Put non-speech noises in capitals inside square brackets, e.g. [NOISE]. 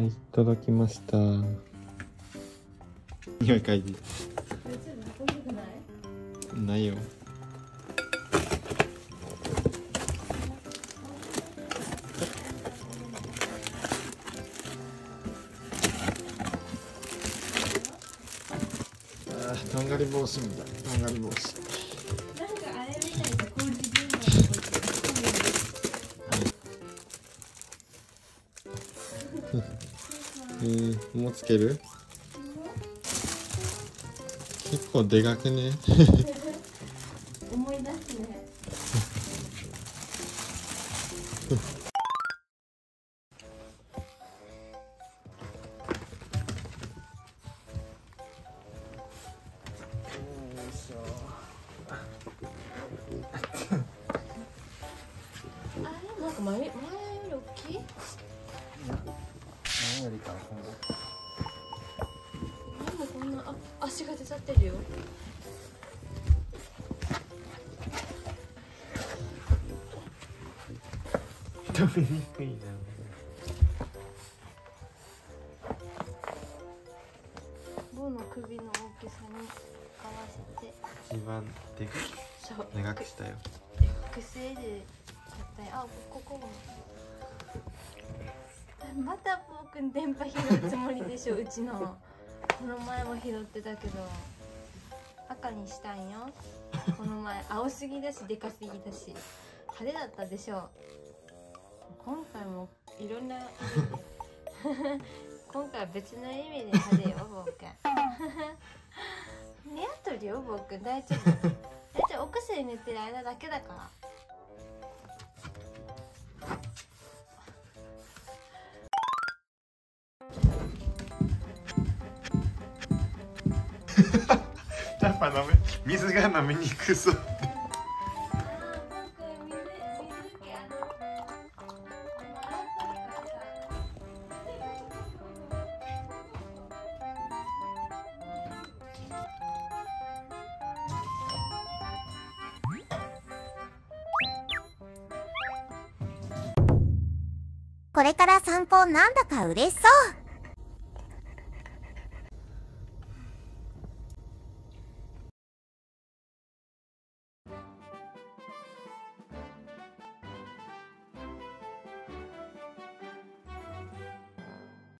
はい届きました。匂い嗅いで。ないよ。あーとんがり帽子みたい。とんがり帽子。なんかあれみたいえー、もうつける？結構でかくね。場思い出すね。あれなんか前前何よりかでもこんなあ足が出ちゃってるよ？食べにくいな棒の首の大きさに合わせて。一番でか長くしたよ。XL だったよ。あここ。もまたぼうくん電波拾うつもりでしょうちの。この前も拾ってたけど。赤にしたんよ。この前青すぎだしでかすぎだし。派手だったでしょ。う今回もいろんな。[LAUGHS] 今回は別の意味で派手よぼうくん似合っとるよぼうくん大丈夫。大丈夫お薬塗ってる間だけだから [LAUGHS] やっぱ飲め水が飲みにくそうこれから散歩なんだか嬉しそう。